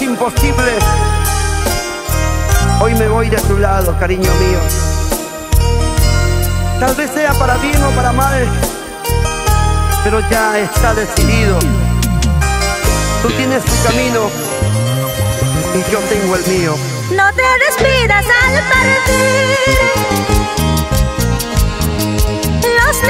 imposible. Hoy me voy de tu lado, cariño mío. Tal vez sea para bien o para mal, pero ya está decidido. Tú tienes tu camino y yo tengo el mío. No te despidas al partir. Has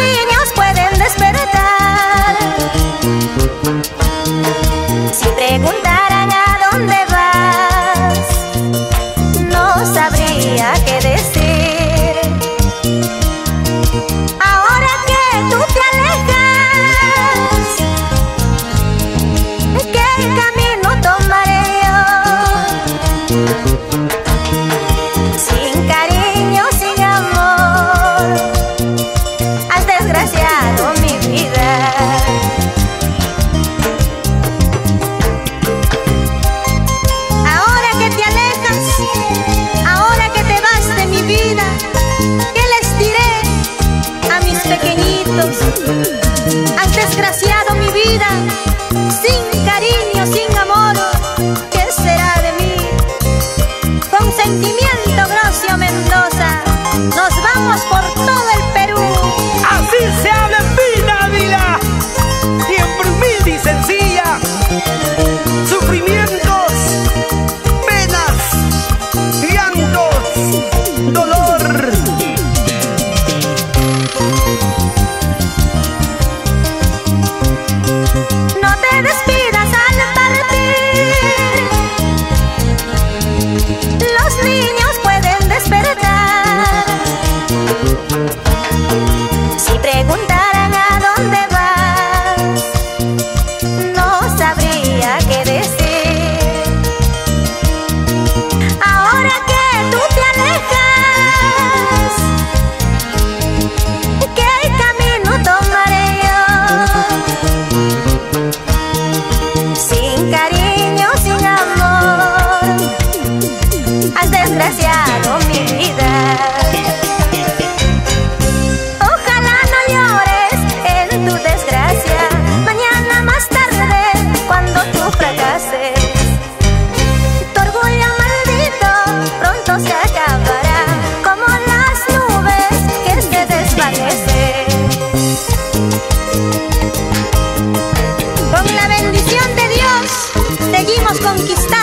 Si preguntaran a dónde vas, no sabría qué decir. Ahora que tú te alejas, ¿qué camino tomaré yo? Sin cariño, sin amor, haz desgracia. nós conquistar.